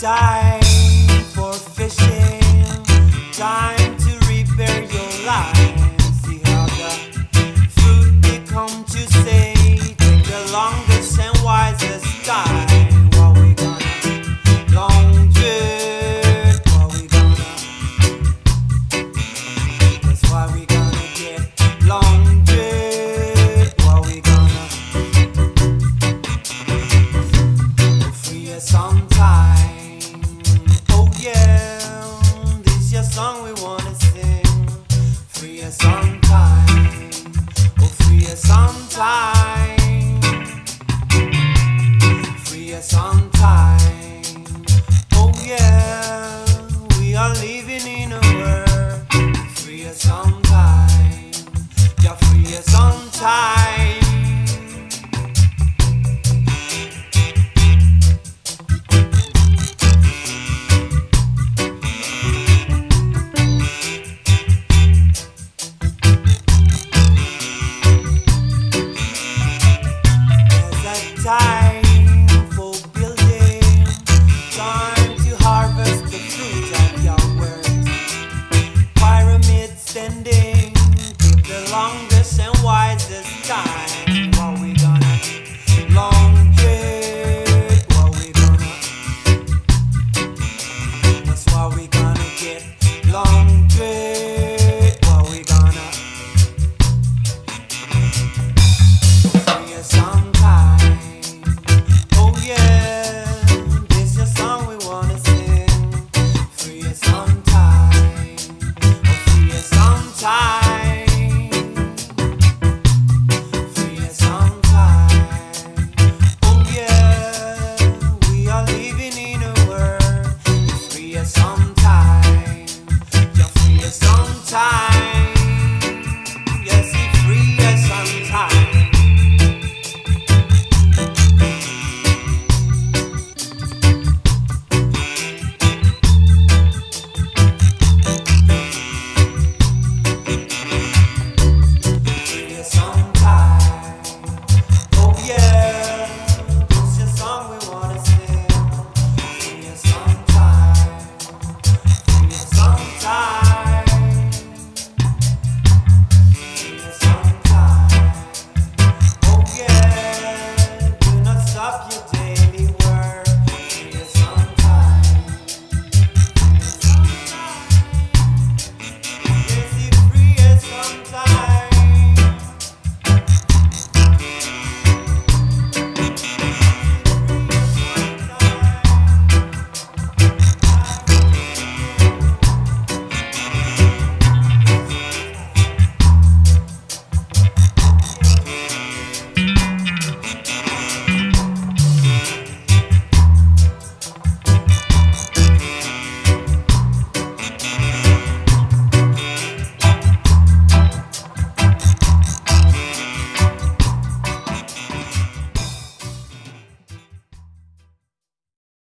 Time for fishing, time to repair your life. See how the fruit they come to say, take the longest and wisest time. What we gonna long drift? What we gonna? That's why we gonna get long drift. Yeah, this is your song we wanna longest and wisest time.